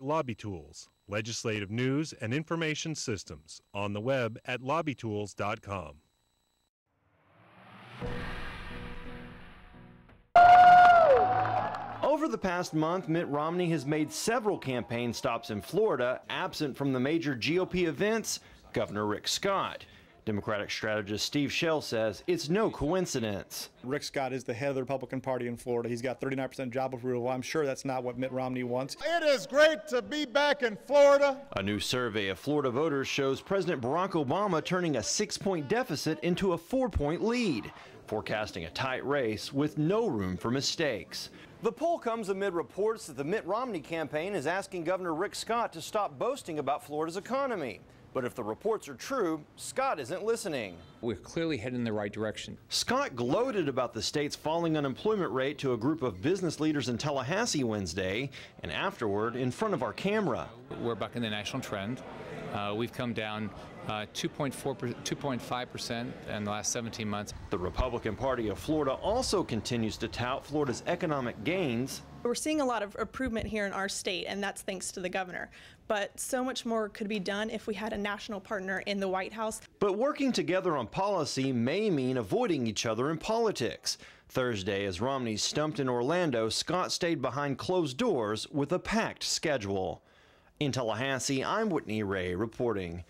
Lobby Tools, legislative news and information systems, on the web at lobbytools.com. Over the past month, Mitt Romney has made several campaign stops in Florida. Absent from the major GOP events, Governor Rick Scott. Democratic strategist Steve Schale says it's no coincidence. Rick Scott is the head of the Republican Party in Florida. He's got 39% job approval. I'm sure that's not what Mitt Romney wants. It is great to be back in Florida. A new survey of Florida voters shows President Barack Obama turning a six point deficit into a four point lead, forecasting a tight race with no room for mistakes. The poll comes amid reports that the Mitt Romney campaign is asking Governor Rick Scott to stop boasting about Florida's economy. But if the reports are true, Scott isn't listening. We're clearly heading in the right direction. Scott gloated about the state's falling unemployment rate to a group of business leaders in Tallahassee Wednesday, and afterward in front of our camera. We're bucking the national trend. Uh, we've come down uh, 2.5% in the last 17 months. The Republican Party of Florida also continues to tout Florida's economic gains. We're seeing a lot of improvement here in our state, and that's thanks to the governor. But so much more could be done if we had a national partner in the White House. But working together on policy may mean avoiding each other in politics. Thursday, as Romney stumped in Orlando, Scott stayed behind closed doors with a packed schedule. In Tallahassee, I'm Whitney Ray reporting.